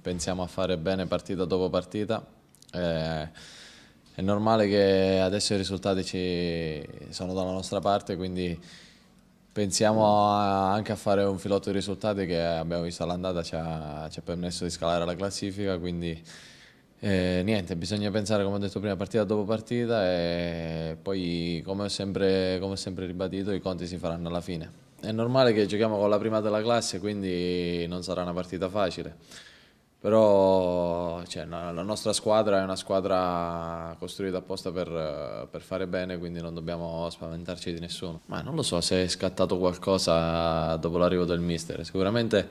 Pensiamo a fare bene partita dopo partita. Eh, è normale che adesso i risultati ci sono dalla nostra parte, quindi pensiamo a, anche a fare un filotto di risultati che abbiamo visto all'andata ci ha, ci ha permesso di scalare la classifica, quindi eh, niente, bisogna pensare come ho detto prima partita dopo partita e poi come ho, sempre, come ho sempre ribadito i conti si faranno alla fine. È normale che giochiamo con la prima della classe, quindi non sarà una partita facile però cioè, la nostra squadra è una squadra costruita apposta per, per, fare bene, quindi non dobbiamo spaventarci di nessuno. Ma non lo so se è scattato qualcosa dopo l'arrivo del mister, sicuramente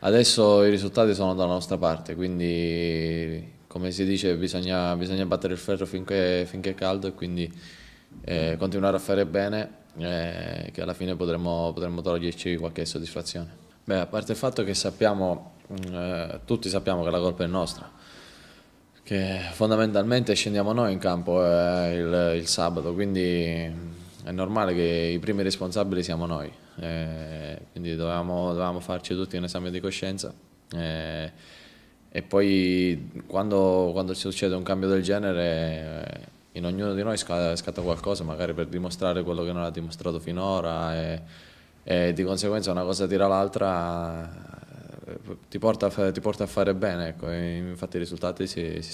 adesso i risultati sono dalla nostra parte, quindi come si dice bisogna, bisogna battere il ferro finché, finché, è caldo e quindi eh, continuare a fare bene, eh, che alla fine potremo, potremo toglierci qualche soddisfazione. Beh, a parte il fatto che sappiamo eh, tutti sappiamo che la colpa è nostra, che fondamentalmente scendiamo noi in campo eh, il, il, sabato, quindi è normale che i primi responsabili siamo noi, eh, quindi dovevamo, dovevamo, farci tutti un esame di coscienza eh, e poi quando, quando succede un cambio del genere in ognuno di noi scatta qualcosa, magari per dimostrare quello che non ha dimostrato finora e, di conseguenza una cosa tira l'altra ti porta, ti porta, a fare bene, ecco, infatti i risultati si, si